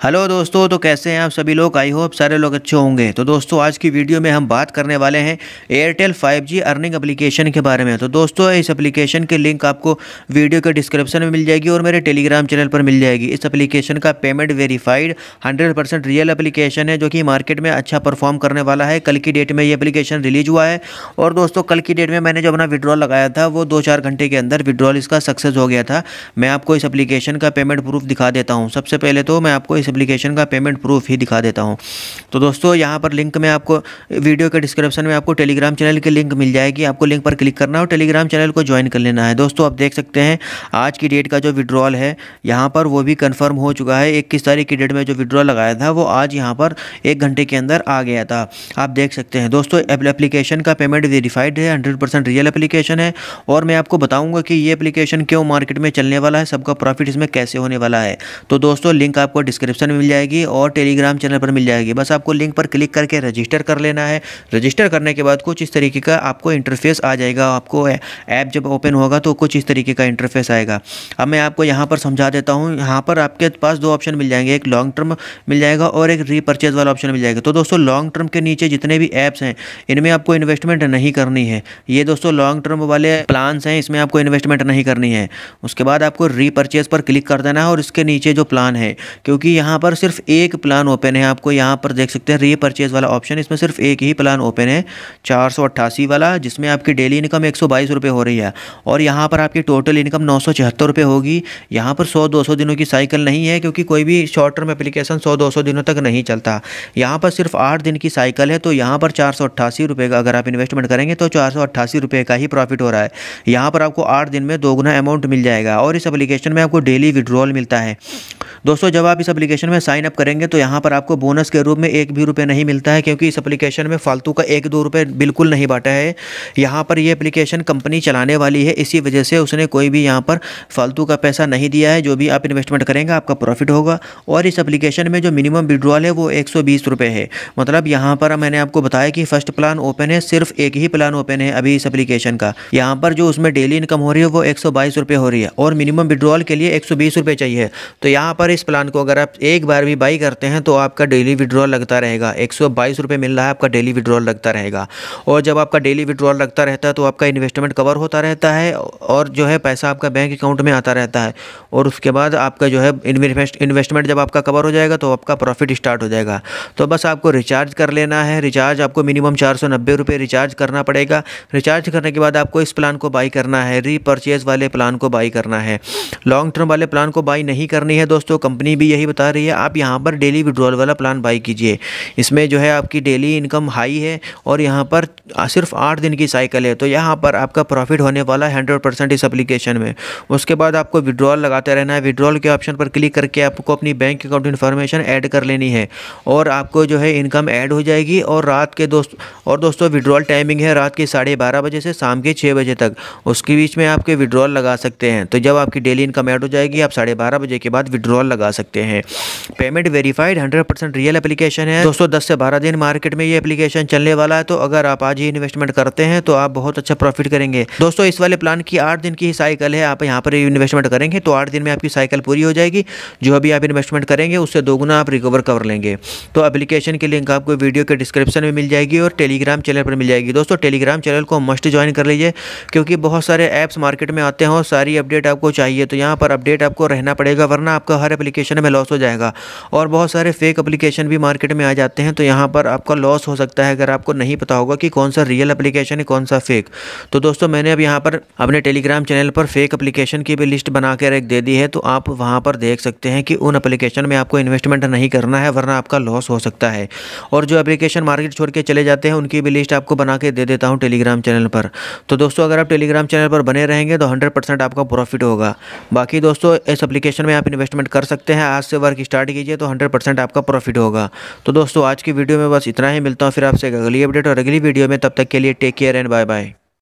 Hello दोस्तों तो कैसे हैं आप सभी लोग? आई होप सारे लोग अच्छे होंगे। तो दोस्तों, आज की वीडियो में हम बात करने वाले हैं एयरटेल 5G अर्निंग एप्लीकेशन के बारे में। तो दोस्तों, इस एप्लीकेशन के लिंक आपको वीडियो के डिस्क्रिप्शन में मिल जाएगी और मेरे टेलीग्राम चैनल पर मिल जाएगी। इस एप्लीकेशन का payment verified hundred real application है, जो कि मार्केट में अच्छा परफॉर्म करने वाला है। कल की डेट में ये एप्लीकेशन रिलीज़ हुआ है। और दोस्तों, कल की डेट में मैंने जो अपना विड्रॉल लगाया था, वो दो चार घंटे के अंदर विड्रॉल इसका सक्सेस हो गया था। मैं आपको इस एप्लीकेशन का पेमेंट प्रूफ दिखा देता हूँ। सबसे पहले तो मैं आपको इस एप्लीकेशन का पेमेंट प्रूफ ही दिखा देता हूँ। तो दोस्तों, यहाँ पर लिंक में आपको वीडियो के डिस्क्रिप्शन में आपको टेलीग्राम चैनल की लिंक मिल जाएगी। आपको लिंक पर क्लिक करना है और टेलीग्राम चैनल को ज्वाइन कर लेना है। दोस्तों, आप देख सकते हैं, आज की डेट का जो विड्रॉल है, यहाँ पर वो भी कन्फर्म हो चुका है। इक्कीस तारीख की डेट में जो विड्रॉल लगाया था, वो आज यहाँ पर एक घंटे के अंदर आ गया था। आप देख सकते हैं, दोस्तों एप्लीकेशन का पेमेंट वेरीफाइड है हंड्रेड रियल एप्लीकेशन है। और मैं आपको बताऊँगा कि ये एप्लीकेशन क्यों मार्केट में चलने वाला है, सबका प्रॉफिट इसमें कैसे होने वाला है। तो दोस्तों लिंक आपको डिस्क्रिप्शन में मिल जाएगी और टेलीग्राम चैनल पर मिल जाएगी। बस आपको लिंक पर क्लिक करके रजिस्टर कर लेना है। रजिस्टर करने के बाद कुछ इस तरीके का आपको इंटरफेस आ जाएगा। आपको ऐप जब ओपन होगा तो कुछ इस तरीके का इंटरफेस आएगा। अब मैं आपको यहाँ पर समझा देता हूँ। यहाँ पर आपके पास दो ऑप्शन मिल जाएँगे। एक लॉन्ग टर्म मिल जाएगा और एक रीपर्चेज वाला ऑप्शन मिल जाएगा। तो दोस्तों लॉन्ग टर्म के नीचे जितने भी ऐप्स हैं, इनमें आपको इन्वेस्टमेंट नहीं करनी है। ये दोस्तों लॉन्ग टर्म वाले प्लान्स हैं, इसमें आपको इन्वेस्टमेंट नहीं करनी है। उसके बाद आपको रीपर्चेज पर क्लिक कर देना है और इसके नीचे जो प्लान है, क्योंकि यहाँ पर सिर्फ़ एक प्लान ओपन है। आपको यहाँ पर देख सकते हैं रीपर्चेज वाला ऑप्शन इसमें सिर्फ़ एक ही प्लान ओपन है, चार सौ अट्ठासी वाला, जिसमें आपकी डेली इनकम एक रुपये हो रही है। और यहाँ पर आपकी टोटल इनकम नौ सौ रुपये होगी। यहाँ पर सौ दो दिनों की साइकिल नहीं है, क्योंकि कोई भी शॉर्ट टर्म एप्लीकेशन सौ दो दिनों तक नहीं चलता। यहाँ पर सिर्फ़ आठ दिन की साइकिल है तो यहाँ पर चार रुपये का अगर आप इन्वेस्टमेंट करेंगे तो चार रुपये का ही प्रॉफिट हो रहा है। यहाँ पर आपको आठ दिन में दोगुना अमाउंट मिल जाएगा। और इस एप्लीकेशन में आपको डेली विड्रॉल मिलता है। दोस्तों, जब आप इस एप्लीकेशन में साइन अप करेंगे तो यहाँ पर आपको बोनस के रूप में एक भी रुपये नहीं मिलता है, क्योंकि इस एप्लीकेशन में फालतू का एक दो रुपये बिल्कुल नहीं बांटा है। यहाँ पर यह एप्लीकेशन कंपनी चलाने वाली है, इसी वजह से उसने कोई भी यहाँ पर फालतू का पैसा नहीं दिया है। जो भी आप इन्वेस्टमेंट करेंगे, आपका प्रॉफिट होगा। और इस एप्लीकेशन में जो मिनिमम विड्रॉल है, वो एक सौ है। मतलब यहाँ पर मैंने आपको बताया कि फ़र्स्ट प्लान ओपन है, सिर्फ़ एक ही प्लान ओपन है अभी इस एप्लीकेशन का। यहाँ पर जो उसमें डेली इनकम हो रही है, वो एक हो रही है। और मिनिमम विड्रॉल के लिए एक सौ चाहिए। तो यहाँ पर इस प्लान को अगर आप एक बार भी बाई करते हैं तो आपका डेली विड्रॉल लगता रहेगा। एक सौ मिल रहा है, आपका डेली विड्रॉल लगता रहेगा। और जब आपका डेली विड्रॉल लगता रहता है तो आपका इन्वेस्टमेंट कवर होता रहता है, और जो है पैसा आपका बैंक अकाउंट में आता रहता है। और उसके बाद आपका जो है इन्वेस्टमेंट जब आपका कवर हो जाएगा तो आपका प्रॉफिट स्टार्ट हो जाएगा। तो बस आपको रिचार्ज कर लेना है। रिचार्ज आपको मिनिमम चार सौ रिचार्ज करना पड़ेगा। रिचार्ज करने के बाद आपको इस प्लान को बाई करना है। रीपर्चेज वाले प्लान को बाई करना है। लॉन्ग टर्म वाले प्लान को बाई नहीं करनी है, दोस्तों। कंपनी भी यही बता रही है, आप यहाँ पर डेली विड्रॉल वाला प्लान बाई कीजिए। इसमें जो है आपकी डेली इनकम हाई है और यहाँ पर सिर्फ़ आठ दिन की साइकिल है तो यहाँ पर आपका प्रॉफिट होने वाला है हंड्रेड परसेंट इस एप्लीकेशन में। उसके बाद आपको विड्रॉल लगाते रहना है। विड्रॉल के ऑप्शन पर क्लिक करके आपको अपनी बैंक अकाउंट इन्फॉर्मेशन ऐड कर लेनी है और आपको जो है इनकम ऐड हो जाएगी और रात के दोस्त, और दोस्तों विड्रॉल टाइमिंग है रात के साढ़े बारह बजे से शाम के छः बजे तक। उसके बीच में आपके विड्रॉल लगा सकते हैं। तो जब आपकी डेली इनकम ऐड हो जाएगी, आप साढ़े बारह बजे के बाद विड्रॉल लगा सकते हैं। Payment verified hundred percent real application है। दोस्तों, दस से बारह दिन मार्केट में ये एप्लीकेशन चलने वाला है तो अगर आप आज ही इन्वेस्टमेंट करते हैं तो आप बहुत अच्छा प्रॉफिट करेंगे। दोस्तों, इस वाले प्लान की आठ दिन की साइकिल है, आप यहाँ पर इन्वेस्टमेंट करेंगे तो आठ दिन में आपकी साइकिल पूरी हो जाएगी। जो अभी आप इन्वेस्टमेंट करेंगे, उससे दोगुना आप रिकवर कर लेंगे। तो एप्लीकेशन की लिंक आपको वीडियो के डिस्क्रिप्शन में मिल जाएगी और टेलीग्राम चैनल पर मिल जाएगी। दोस्तों टेलीग्राम चैनल को मस्ट ज्वाइन कर लीजिए, क्योंकि बहुत सारे ऐप्स मार्केट में आते हैं और सारी अपडेट आपको चाहिए तो यहाँ पर अपडेट आपको रहना पड़ेगा, वरना आपका हर एप्लीकेशन में लॉस हो जाएगा। और बहुत सारे फेक एप्लीकेशन भी मार्केट में आ जाते हैं तो यहाँ पर आपका लॉस हो सकता है, अगर आपको नहीं पता होगा कि कौन सा रियल एप्लीकेशन है, कौन सा फेक तो दोस्तों, मैंने अब यहाँ पर अपने टेलीग्राम चैनल पर फेक एप्लीकेशन की भी लिस्ट बना कर एक दे दी है तो आप वहाँ पर देख सकते हैं कि उन एप्लीकेशन में आपको इन्वेस्टमेंट नहीं करना है, वरना आपका लॉस हो सकता है। और जो एप्लीकेशन मार्केट छोड़ के चले जाते हैं, उनकी भी लिस्ट आपको बना के दे देता हूँ टेलीग्राम चैनल पर। तो दोस्तों, अगर आप टेलीग्राम चैनल पर बने रहेंगे तो हंड्रेड आपका प्रॉफिट होगा। बाकी दोस्तों, इस एप्लीकेशन में आप इन्वेस्टमेंट कर सकते हैं, आज से वर्क स्टार्ट कीजिए तो हंड्रेड परसेंट आपका प्रॉफिट होगा। तो दोस्तों, आज की वीडियो में बस इतना ही, मिलता हूँ फिर आपसे अगली अपडेट और अगली वीडियो में, तब तक के लिए take care and bye bye.